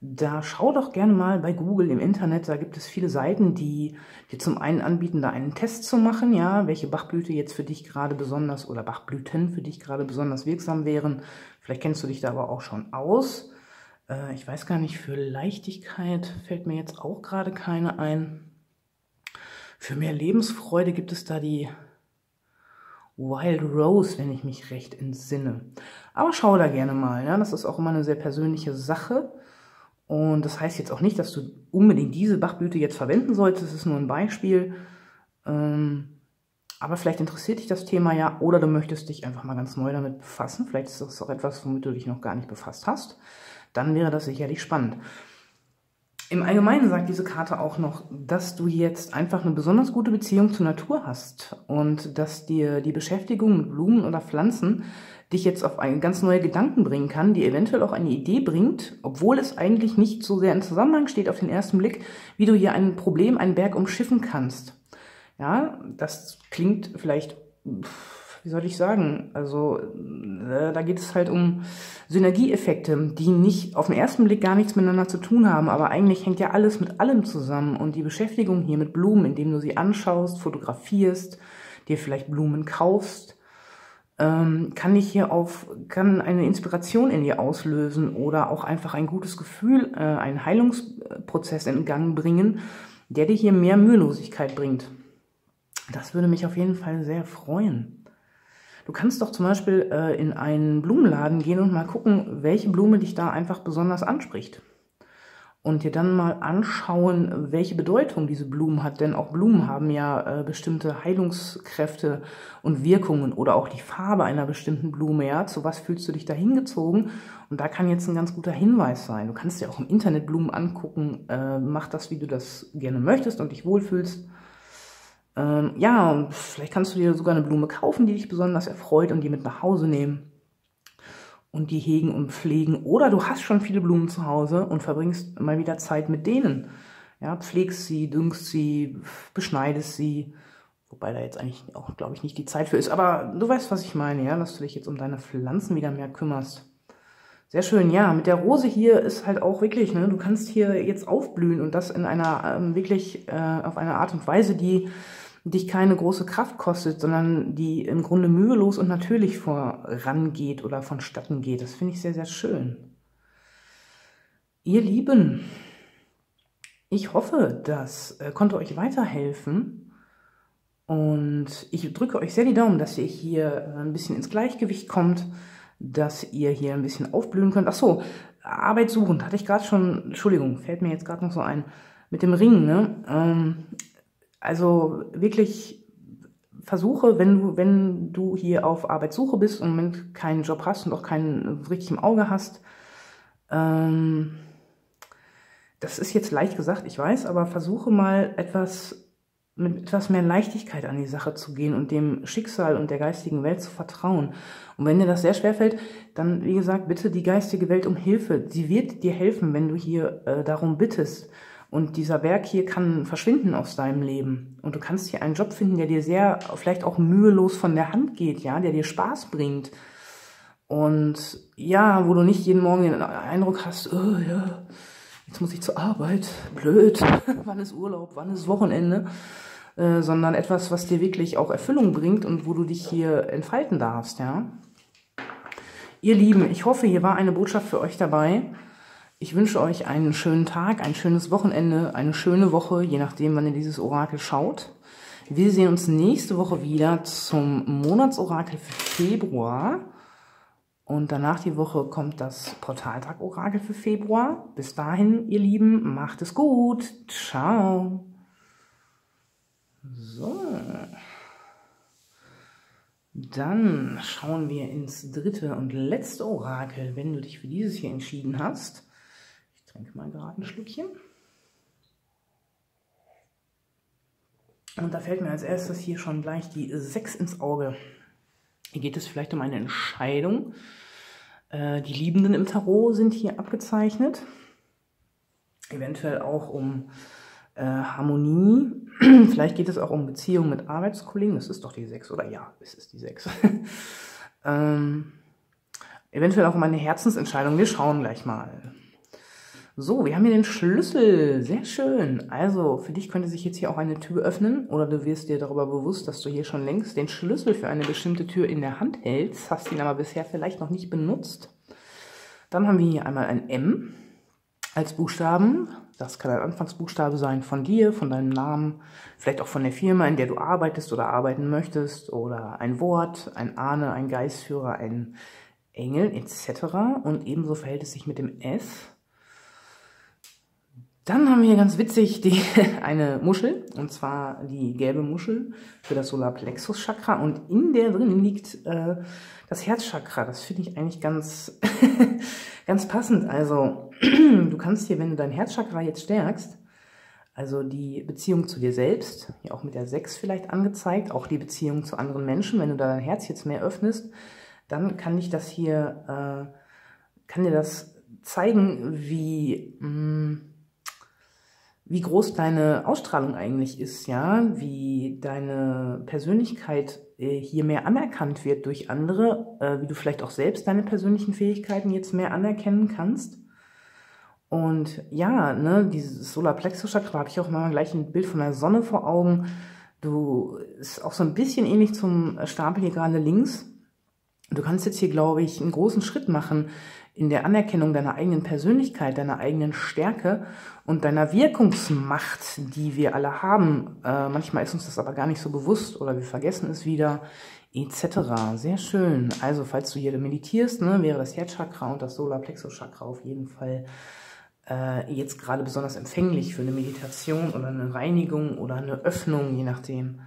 Da schau doch gerne mal bei Google im Internet, da gibt es viele Seiten, die dir zum einen anbieten, da einen Test zu machen, ja, welche Bachblüte jetzt für dich gerade besonders oder Bachblüten für dich gerade besonders wirksam wären. Vielleicht kennst du dich da aber auch schon aus. Äh, ich weiß gar nicht, für Leichtigkeit fällt mir jetzt auch gerade keine ein. Für mehr Lebensfreude gibt es da die Wild Rose, wenn ich mich recht entsinne. Aber schau da gerne mal. Ja? Das ist auch immer eine sehr persönliche Sache. Und das heißt jetzt auch nicht, dass du unbedingt diese Bachblüte jetzt verwenden solltest. Das ist nur ein Beispiel. Ähm, aber vielleicht interessiert dich das Thema ja oder du möchtest dich einfach mal ganz neu damit befassen. Vielleicht ist das auch etwas, womit du dich noch gar nicht befasst hast dann wäre das sicherlich spannend. Im Allgemeinen sagt diese Karte auch noch, dass du jetzt einfach eine besonders gute Beziehung zur Natur hast und dass dir die Beschäftigung mit Blumen oder Pflanzen dich jetzt auf einen ganz neue Gedanken bringen kann, die eventuell auch eine Idee bringt, obwohl es eigentlich nicht so sehr in Zusammenhang steht auf den ersten Blick, wie du hier ein Problem, einen Berg umschiffen kannst. Ja, das klingt vielleicht wie soll ich sagen, also äh, da geht es halt um Synergieeffekte, die nicht auf den ersten Blick gar nichts miteinander zu tun haben, aber eigentlich hängt ja alles mit allem zusammen und die Beschäftigung hier mit Blumen, indem du sie anschaust, fotografierst, dir vielleicht Blumen kaufst, ähm, kann dich hier auf, kann eine Inspiration in dir auslösen oder auch einfach ein gutes Gefühl, äh, einen Heilungsprozess in Gang bringen, der dir hier mehr Mühelosigkeit bringt. Das würde mich auf jeden Fall sehr freuen. Du kannst doch zum Beispiel äh, in einen Blumenladen gehen und mal gucken, welche Blume dich da einfach besonders anspricht. Und dir dann mal anschauen, welche Bedeutung diese Blumen hat. Denn auch Blumen haben ja äh, bestimmte Heilungskräfte und Wirkungen oder auch die Farbe einer bestimmten Blume. Ja, zu was fühlst du dich da hingezogen? Und da kann jetzt ein ganz guter Hinweis sein. Du kannst dir auch im Internet Blumen angucken. Äh, mach das, wie du das gerne möchtest und dich wohlfühlst. Ähm, ja, vielleicht kannst du dir sogar eine Blume kaufen, die dich besonders erfreut und die mit nach Hause nehmen und die hegen und pflegen. Oder du hast schon viele Blumen zu Hause und verbringst mal wieder Zeit mit denen. Ja, pflegst sie, düngst sie, beschneidest sie. Wobei da jetzt eigentlich auch, glaube ich, nicht die Zeit für ist. Aber du weißt, was ich meine, ja, dass du dich jetzt um deine Pflanzen wieder mehr kümmerst. Sehr schön, ja. Mit der Rose hier ist halt auch wirklich, ne, du kannst hier jetzt aufblühen und das in einer ähm, wirklich äh, auf eine Art und Weise, die dich keine große Kraft kostet, sondern die im Grunde mühelos und natürlich vorangeht oder vonstatten geht. Das finde ich sehr, sehr schön. Ihr Lieben, ich hoffe, das äh, konnte euch weiterhelfen. Und ich drücke euch sehr die Daumen, dass ihr hier ein bisschen ins Gleichgewicht kommt, dass ihr hier ein bisschen aufblühen könnt. Ach so, Arbeit hatte ich gerade schon, Entschuldigung, fällt mir jetzt gerade noch so ein, mit dem Ring, ne? Ähm, also wirklich versuche, wenn du, wenn du hier auf Arbeitssuche bist und im keinen Job hast und auch keinen richtig im Auge hast, ähm, das ist jetzt leicht gesagt, ich weiß, aber versuche mal etwas mit etwas mehr Leichtigkeit an die Sache zu gehen und dem Schicksal und der geistigen Welt zu vertrauen. Und wenn dir das sehr schwer fällt, dann, wie gesagt, bitte die geistige Welt um Hilfe. Sie wird dir helfen, wenn du hier äh, darum bittest. Und dieser Berg hier kann verschwinden aus deinem Leben. Und du kannst hier einen Job finden, der dir sehr, vielleicht auch mühelos von der Hand geht, ja, der dir Spaß bringt. Und ja, wo du nicht jeden Morgen den Eindruck hast, oh ja, jetzt muss ich zur Arbeit, blöd, [laughs] wann ist Urlaub, wann ist Wochenende, äh, sondern etwas, was dir wirklich auch Erfüllung bringt und wo du dich hier entfalten darfst, ja. Ihr Lieben, ich hoffe, hier war eine Botschaft für euch dabei. Ich wünsche euch einen schönen Tag, ein schönes Wochenende, eine schöne Woche, je nachdem, wann ihr dieses Orakel schaut. Wir sehen uns nächste Woche wieder zum Monatsorakel für Februar. Und danach die Woche kommt das Portaltag-Orakel für Februar. Bis dahin, ihr Lieben, macht es gut. Ciao. So. Dann schauen wir ins dritte und letzte Orakel, wenn du dich für dieses hier entschieden hast trinke mal gerade ein Schlückchen. Und da fällt mir als erstes hier schon gleich die 6 ins Auge. Hier geht es vielleicht um eine Entscheidung. Äh, die Liebenden im Tarot sind hier abgezeichnet. Eventuell auch um äh, Harmonie. [clears throat] vielleicht geht es auch um Beziehungen mit Arbeitskollegen. Das ist doch die 6, oder? Ja, es ist die 6. [laughs] ähm, eventuell auch um eine Herzensentscheidung. Wir schauen gleich mal. So, wir haben hier den Schlüssel. Sehr schön. Also, für dich könnte sich jetzt hier auch eine Tür öffnen oder du wirst dir darüber bewusst, dass du hier schon längst den Schlüssel für eine bestimmte Tür in der Hand hältst, hast ihn aber bisher vielleicht noch nicht benutzt. Dann haben wir hier einmal ein M als Buchstaben. Das kann ein Anfangsbuchstabe sein von dir, von deinem Namen, vielleicht auch von der Firma, in der du arbeitest oder arbeiten möchtest oder ein Wort, ein Ahne, ein Geistführer, ein Engel etc. Und ebenso verhält es sich mit dem S Dann haben wir hier ganz witzig die, [laughs] eine Muschel, und zwar die gelbe Muschel für das Solarplexus-Chakra. Und in der drin liegt äh, das Herzchakra. Das finde ich eigentlich ganz, [laughs] ganz passend. Also [clears throat] du kannst hier, wenn du dein Herzchakra jetzt stärkst, also die Beziehung zu dir selbst, hier auch mit der 6 vielleicht angezeigt, auch die Beziehung zu anderen Menschen, wenn du da dein Herz jetzt mehr öffnest, dann kann ich das hier, äh, kann dir das zeigen, wie... Mh, mm, wie groß deine Ausstrahlung eigentlich ist, ja, wie deine Persönlichkeit äh, hier mehr anerkannt wird durch andere, äh, wie du vielleicht auch selbst deine persönlichen Fähigkeiten jetzt mehr anerkennen kannst. Und ja, ne, dieses Solarplexus-Chakra habe ich auch mal gleich ein Bild von der Sonne vor Augen. Du ist auch so ein bisschen ähnlich zum Stapel hier gerade links. Du kannst jetzt hier, glaube ich, einen großen Schritt machen in der Anerkennung deiner eigenen Persönlichkeit, deiner eigenen Stärke und deiner Wirkungsmacht, die wir alle haben. Äh, manchmal ist uns das aber gar nicht so bewusst oder wir vergessen es wieder, etc. Sehr schön. Also, falls du hier meditierst, ne, wäre das Herzchakra und das Solarplexus-Chakra auf jeden Fall äh, jetzt gerade besonders empfänglich für eine Meditation oder eine Reinigung oder eine Öffnung, je nachdem,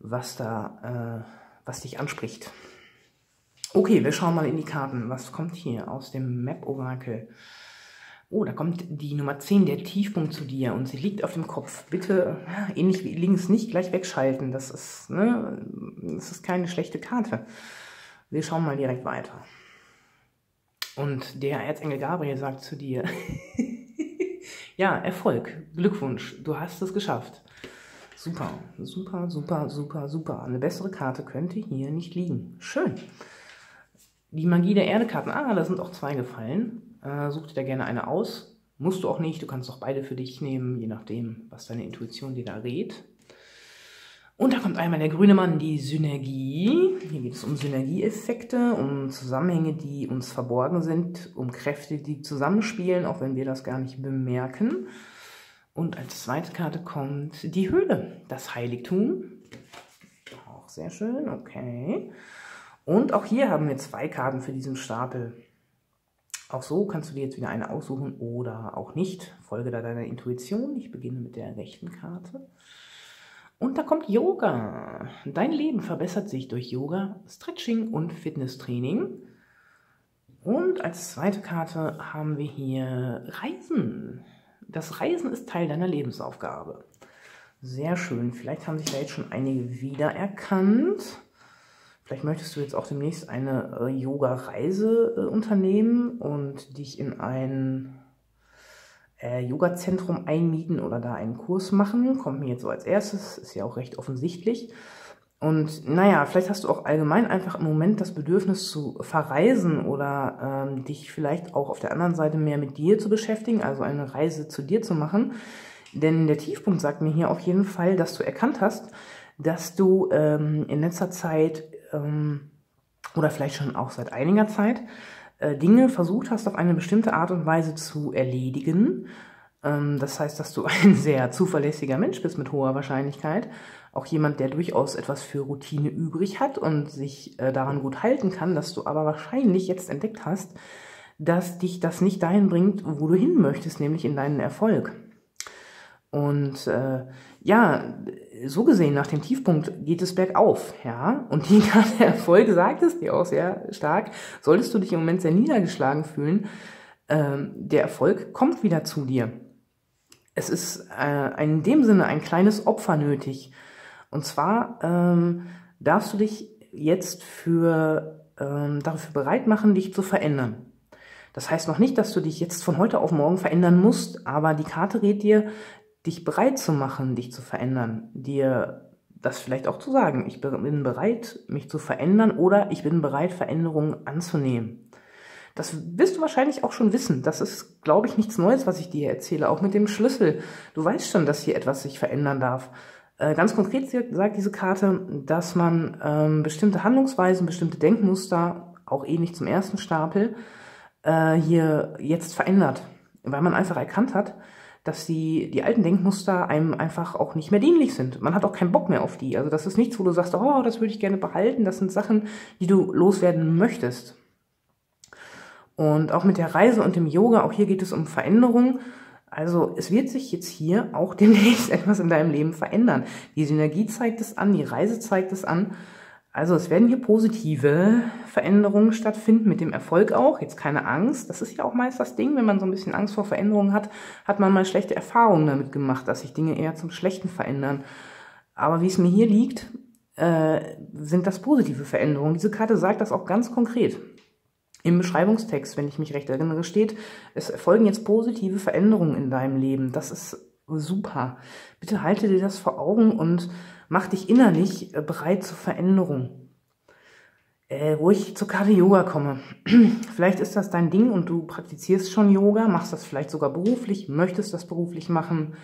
was da, äh, was dich anspricht. Okay, wir schauen mal in die Karten. Was kommt hier aus dem Map-Orakel? Oh, da kommt die Nummer 10, der Tiefpunkt zu dir und sie liegt auf dem Kopf. Bitte, ähnlich wie links, nicht gleich wegschalten. Das ist, ne, das ist keine schlechte Karte. Wir schauen mal direkt weiter. Und der Erzengel Gabriel sagt zu dir, [laughs] ja, Erfolg, Glückwunsch, du hast es geschafft. Super, super, super, super, super. Eine bessere Karte könnte hier nicht liegen. Schön. Die Magie der Erdekarten. Ah, da sind auch zwei gefallen. Äh, such dir da gerne eine aus. Musst du auch nicht, du kannst auch beide für dich nehmen, je nachdem, was deine Intuition dir da rät. Und da kommt einmal der grüne Mann, die Synergie. Hier geht es um Synergieeffekte, um Zusammenhänge, die uns verborgen sind, um Kräfte, die zusammenspielen, auch wenn wir das gar nicht bemerken. Und als zweite Karte kommt die Höhle, das Heiligtum. Auch sehr schön, okay. Und auch hier haben wir zwei Karten für diesen Stapel. Auch so kannst du dir jetzt wieder eine aussuchen oder auch nicht. Folge da deiner Intuition. Ich beginne mit der rechten Karte. Und da kommt Yoga. Dein Leben verbessert sich durch Yoga, Stretching und Fitnesstraining. Und als zweite Karte haben wir hier Reisen. Das Reisen ist Teil deiner Lebensaufgabe. Sehr schön. Vielleicht haben sich da jetzt schon einige wiedererkannt. Vielleicht möchtest du jetzt auch demnächst eine äh, Yoga-Reise äh, unternehmen und dich in ein äh, Yoga-Zentrum einmieten oder da einen Kurs machen. Kommt mir jetzt so als erstes, ist ja auch recht offensichtlich. Und naja, vielleicht hast du auch allgemein einfach im Moment das Bedürfnis zu verreisen oder ähm, dich vielleicht auch auf der anderen Seite mehr mit dir zu beschäftigen, also eine Reise zu dir zu machen. Denn der Tiefpunkt sagt mir hier auf jeden Fall, dass du erkannt hast, dass du ähm, in letzter Zeit ähm, oder vielleicht schon auch seit einiger Zeit äh, Dinge versucht hast, auf eine bestimmte Art und Weise zu erledigen. Ähm, das heißt, dass du [laughs] ein sehr zuverlässiger Mensch bist mit hoher Wahrscheinlichkeit. Auch jemand, der durchaus etwas für Routine übrig hat und sich äh, daran gut halten kann, dass du aber wahrscheinlich jetzt entdeckt hast, dass dich das nicht dahin bringt, wo du hin möchtest, nämlich in deinen Erfolg. Und äh, ja, so gesehen, nach dem Tiefpunkt geht es bergauf, ja. Und die Karte Erfolg sagt es dir auch sehr stark. Solltest du dich im Moment sehr niedergeschlagen fühlen, ähm, der Erfolg kommt wieder zu dir. Es ist äh, in dem Sinne ein kleines Opfer nötig. Und zwar ähm, darfst du dich jetzt für, ähm, dafür bereit machen, dich zu verändern. Das heißt noch nicht, dass du dich jetzt von heute auf morgen verändern musst, aber die Karte rät dir, dich bereit zu machen, dich zu verändern, dir das vielleicht auch zu sagen, ich bin bereit, mich zu verändern oder ich bin bereit, Veränderungen anzunehmen. Das wirst du wahrscheinlich auch schon wissen. Das ist, glaube ich, nichts Neues, was ich dir erzähle. Auch mit dem Schlüssel. Du weißt schon, dass hier etwas sich verändern darf. Äh, ganz konkret sagt diese Karte, dass man ähm, bestimmte Handlungsweisen, bestimmte Denkmuster, auch ähnlich zum ersten Stapel, äh, hier jetzt verändert. Weil man einfach erkannt hat, dass die, die alten Denkmuster einem einfach auch nicht mehr dienlich sind. Man hat auch keinen Bock mehr auf die. Also das ist nichts, wo du sagst, oh, das würde ich gerne behalten. Das sind Sachen, die du loswerden möchtest. Und auch mit der Reise und dem Yoga, auch hier geht es um Veränderung. Also es wird sich jetzt hier auch [laughs] demnächst etwas in deinem Leben verändern. Die Synergie zeigt es an, die Reise zeigt es an. Also es werden hier positive Veränderungen stattfinden, mit dem Erfolg auch. Jetzt keine Angst. Das ist ja auch meist das Ding, wenn man so ein bisschen Angst vor Veränderungen hat, hat man mal schlechte Erfahrungen damit gemacht, dass sich Dinge eher zum Schlechten verändern. Aber wie es mir hier liegt, äh, sind das positive Veränderungen. Diese Karte sagt das auch ganz konkret. Im Beschreibungstext, wenn ich mich recht erinnere, steht, es erfolgen jetzt positive Veränderungen in deinem Leben. Das ist super. Bitte halte dir das vor Augen und mach dich innerlich äh, bereit zur Veränderung. Äh, wo ich zur Karte Yoga komme. [clears throat] vielleicht ist das dein Ding und du praktizierst schon Yoga, machst das vielleicht sogar beruflich, möchtest das beruflich machen,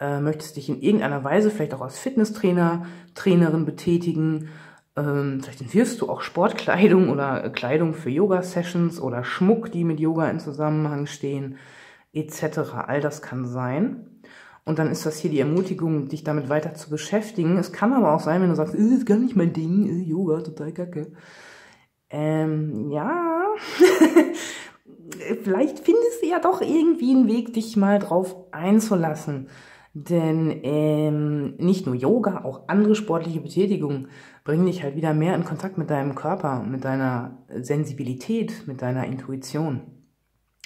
äh, möchtest dich in irgendeiner Weise vielleicht auch als Fitnesstrainer, Trainerin betätigen. Ähm, vielleicht entwirfst du auch Sportkleidung oder Kleidung für Yoga-Sessions oder Schmuck, die mit Yoga in Zusammenhang stehen, etc. All das kann sein. Und dann ist das hier die Ermutigung, dich damit weiter zu beschäftigen. Es kann aber auch sein, wenn du sagst, das ist gar nicht mein Ding, äh, Yoga, total kacke. Ähm, ja, [laughs] vielleicht findest du ja doch irgendwie einen Weg, dich mal drauf einzulassen. Denn ähm, nicht nur Yoga, auch andere sportliche Betätigungen bringen dich halt wieder mehr in Kontakt mit deinem Körper, mit deiner Sensibilität, mit deiner Intuition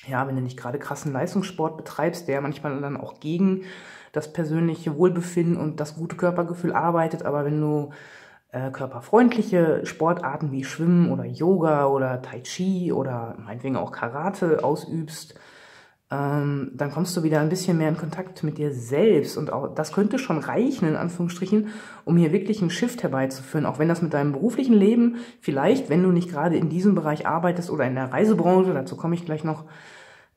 ja, wenn du nicht gerade krassen Leistungssport betreibst, der manchmal dann auch gegen das persönliche Wohlbefinden und das gute Körpergefühl arbeitet, aber wenn du äh, körperfreundliche Sportarten wie Schwimmen oder Yoga oder Tai Chi oder meinetwegen auch Karate ausübst, ähm, dann kommst du wieder ein bisschen mehr in Kontakt mit dir selbst und auch das könnte schon reichen, in Anführungsstrichen, um hier wirklich einen Shift herbeizuführen, auch wenn das mit deinem beruflichen Leben vielleicht, wenn du nicht gerade in diesem Bereich arbeitest oder in der Reisebranche, dazu komme ich gleich noch,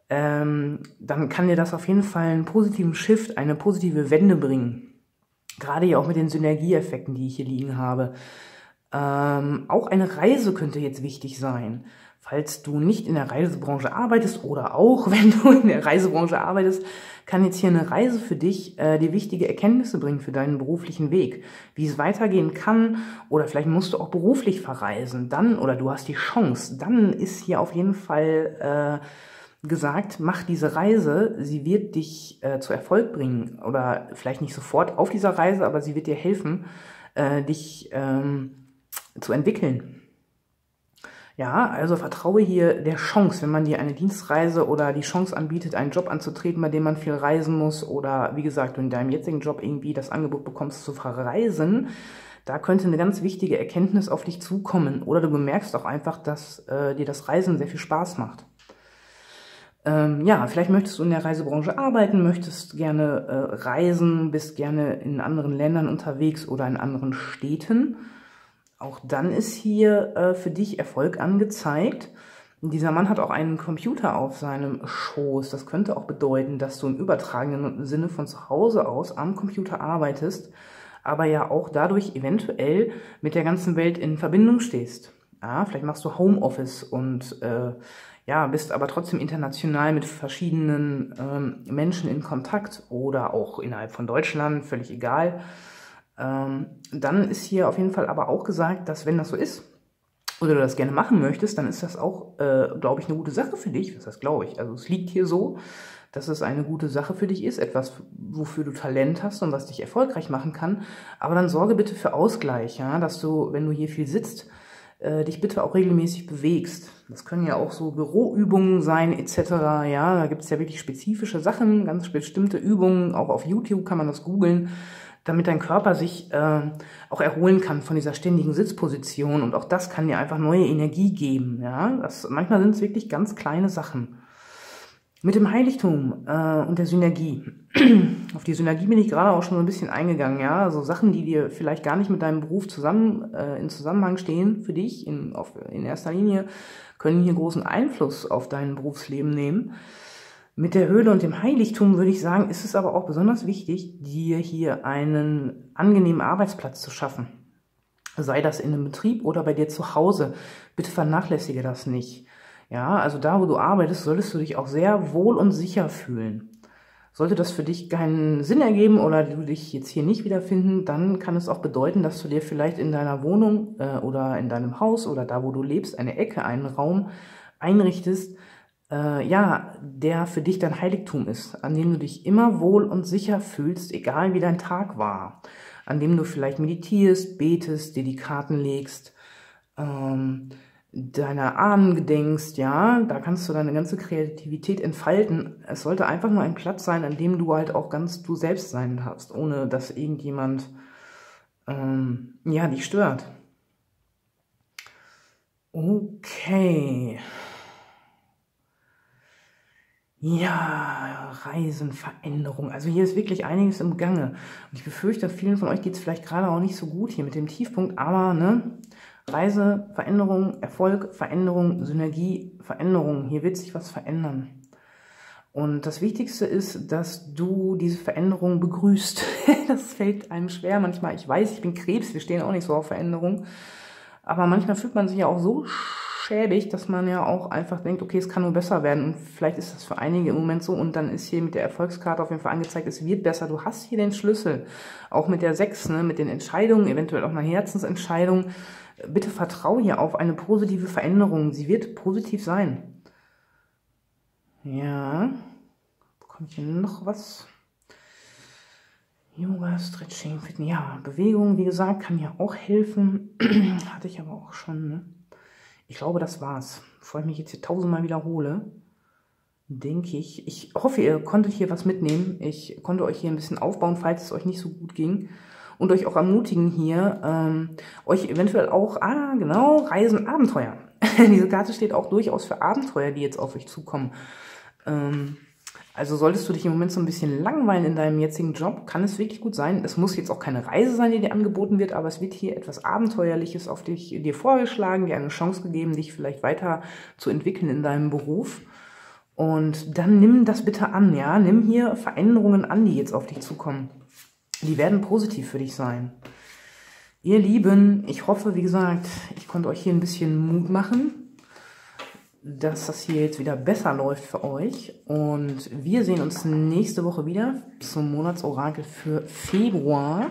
ähm, dann kann dir das auf jeden Fall einen positiven Shift, eine positive Wende bringen. Gerade ja auch mit den Synergieeffekten, die ich hier liegen habe. Ähm, auch eine Reise könnte jetzt wichtig sein. Falls du nicht in der Reisebranche arbeitest oder auch [laughs] wenn du in der Reisebranche arbeitest, kann jetzt hier eine Reise für dich äh, dir wichtige Erkenntnisse bringen für deinen beruflichen Weg, wie es weitergehen kann oder vielleicht musst du auch beruflich verreisen, dann oder du hast die Chance, dann ist hier auf jeden Fall äh, gesagt, mach diese Reise, sie wird dich äh, zu Erfolg bringen oder vielleicht nicht sofort auf dieser Reise, aber sie wird dir helfen, äh, dich ähm, zu entwickeln. Ja, also vertraue hier der Chance, wenn man dir eine Dienstreise oder die Chance anbietet, einen Job anzutreten, bei dem man viel reisen muss oder wie gesagt, du in deinem jetzigen Job irgendwie das Angebot bekommst zu verreisen, da könnte eine ganz wichtige Erkenntnis auf dich zukommen. Oder du bemerkst auch einfach, dass äh, dir das Reisen sehr viel Spaß macht ähm, ja, vielleicht möchtest du in der Reisebranche arbeiten, möchtest gerne äh, reisen, bist gerne in anderen Ländern unterwegs oder in anderen Städten. Auch dann ist hier äh, für dich Erfolg angezeigt. Dieser Mann hat auch einen Computer auf seinem Schoß. Das könnte auch bedeuten, dass du im übertragenen Sinne von zu Hause aus am Computer arbeitest, aber ja auch dadurch eventuell mit der ganzen Welt in Verbindung stehst. Ja, vielleicht machst du Homeoffice und äh, ja, bist aber trotzdem international mit verschiedenen ähm, Menschen in Kontakt oder auch innerhalb von Deutschland, völlig egal. Ähm, dann ist hier auf jeden Fall aber auch gesagt, dass wenn das so ist, oder du das gerne machen möchtest, dann ist das auch, äh, glaube ich, eine gute Sache für dich. Was heißt, glaube ich? Also es liegt hier so, dass es eine gute Sache für dich ist, etwas, wofür du Talent hast und was dich erfolgreich machen kann. Aber dann sorge bitte für Ausgleich, ja, dass du, wenn du hier viel sitzt, äh, dich bitte auch regelmäßig bewegst. Das können ja auch so Büroübungen sein etc. Ja, da gibt es ja wirklich spezifische Sachen, ganz bestimmte Übungen. Auch auf YouTube kann man das googeln, damit dein Körper sich äh, auch erholen kann von dieser ständigen Sitzposition. Und auch das kann dir einfach neue Energie geben. Ja, das, manchmal sind es wirklich ganz kleine Sachen. Mit dem Heiligtum äh, und der Synergie. [clears throat] Auf die Synergie bin ich gerade auch schon so ein bisschen eingegangen, ja. Also Sachen, die dir vielleicht gar nicht mit deinem Beruf zusammen äh, in Zusammenhang stehen für dich in, auf, in erster Linie, können hier großen Einfluss auf dein Berufsleben nehmen. Mit der Höhle und dem Heiligtum würde ich sagen, ist es aber auch besonders wichtig, dir hier einen angenehmen Arbeitsplatz zu schaffen. Sei das in einem Betrieb oder bei dir zu Hause. Bitte vernachlässige das nicht. Ja, also da, wo du arbeitest, solltest du dich auch sehr wohl und sicher fühlen. Sollte das für dich keinen Sinn ergeben oder du dich jetzt hier nicht wiederfinden, dann kann es auch bedeuten, dass du dir vielleicht in deiner Wohnung äh, oder in deinem Haus oder da, wo du lebst, eine Ecke, einen Raum einrichtest, äh, ja, der für dich dein Heiligtum ist, an dem du dich immer wohl und sicher fühlst, egal wie dein Tag war, an dem du vielleicht meditierst, betest, dir die Karten legst, ähm, deiner Ahnen gedenkst, ja, da kannst du deine ganze Kreativität entfalten. Es sollte einfach nur ein Platz sein, an dem du halt auch ganz du selbst sein darfst, ohne dass irgendjemand ähm, ja dich stört. Okay. Ja, Reisen, Veränderung. Also hier ist wirklich einiges im Gange. Und ich befürchte, vielen von euch geht es vielleicht gerade auch nicht so gut hier mit dem Tiefpunkt, aber ne, Reise, Veränderung, Erfolg, Veränderung, Synergie, Veränderung. Hier wird sich was verändern. Und das Wichtigste ist, dass du diese Veränderung begrüßt. [laughs] das fällt einem schwer manchmal. Ich weiß, ich bin Krebs, wir stehen auch nicht so auf Veränderung. Aber manchmal fühlt man sich ja auch so schäbig, dass man ja auch einfach denkt, okay, es kann nur besser werden. Und vielleicht ist das für einige im Moment so. Und dann ist hier mit der Erfolgskarte auf jeden Fall angezeigt, es wird besser. Du hast hier den Schlüssel. Auch mit der 6, ne, mit den Entscheidungen, eventuell auch eine Herzensentscheidung. Bitte vertraue hier auf eine positive Veränderung. Sie wird positiv sein. Ja. Bekomme ich hier noch was? Yoga, Stretching, Fitness. Ja, Bewegung, wie gesagt, kann hier auch helfen. [clears throat] Hatte ich aber auch schon, ne? Ich glaube, das war's. Bevor ich mich jetzt hier tausendmal wiederhole, denke ich, ich hoffe, ihr konntet hier was mitnehmen. Ich konnte euch hier ein bisschen aufbauen, falls es euch nicht so gut ging. Und euch auch ermutigen hier, ähm, euch eventuell auch, ah, genau, Reisen, Abenteuer. [laughs] Diese Karte steht auch durchaus für Abenteuer, die jetzt auf euch zukommen. Ähm, also solltest du dich im Moment so ein bisschen langweilen in deinem jetzigen Job, kann es wirklich gut sein. Es muss jetzt auch keine Reise sein, die dir angeboten wird, aber es wird hier etwas Abenteuerliches auf dich, dir vorgeschlagen, dir eine Chance gegeben, dich vielleicht weiter zu entwickeln in deinem Beruf. Und dann nimm das bitte an, ja. Nimm hier Veränderungen an, die jetzt auf dich zukommen. Die werden positiv für dich sein. Ihr Lieben, ich hoffe, wie gesagt, ich konnte euch hier ein bisschen Mut machen dass das hier jetzt wieder besser läuft für euch. Und wir sehen uns nächste Woche wieder zum Monatsorakel für Februar.